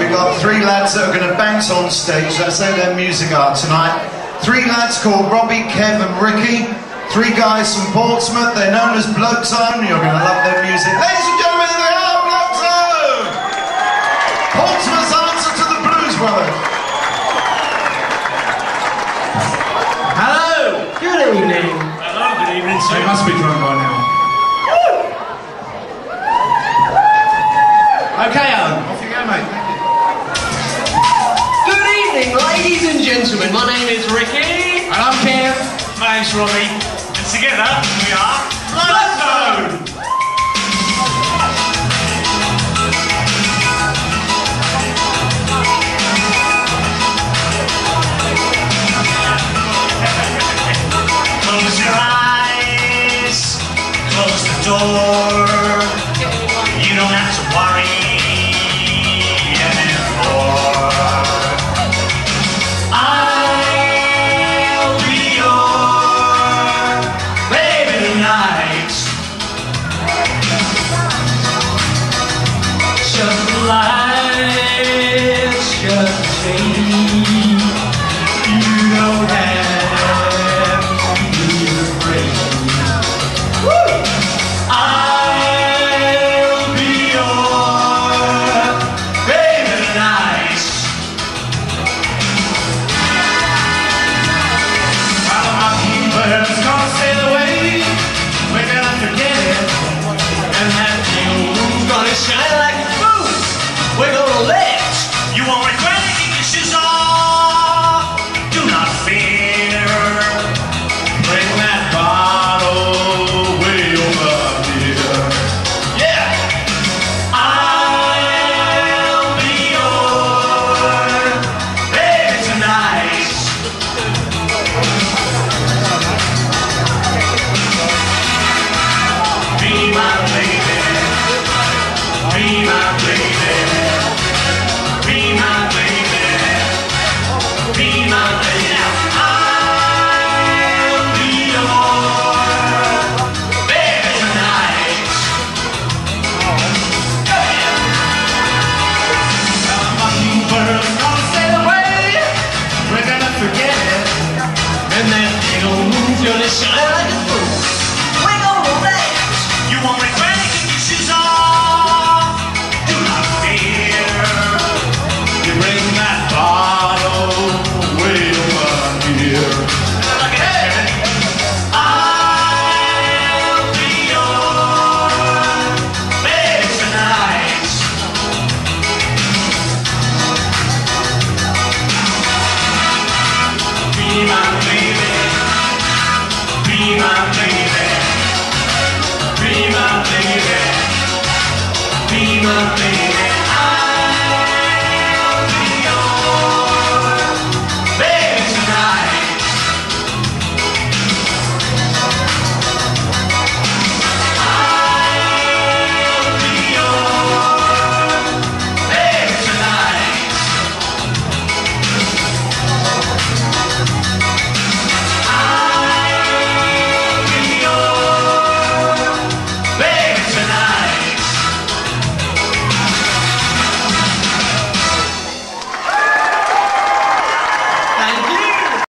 we've got three lads that are going to bounce on stage. That's how their music are tonight. Three lads called Robbie, Kev, and Ricky. Three guys from Portsmouth. They're known as BlokeZone. You're going to love their music. Ladies and gentlemen, they are BlokeZone! Portsmouth's answer to the Blues Brothers. Hello! Good evening. Hello, good evening, They must be drunk by now. Okay, Alan, gentlemen, my name is Ricky. And I'm Kim. My name's Robbie. And together we are BlokeZone! Close your eyes, close the door. You don't have to worry. I'm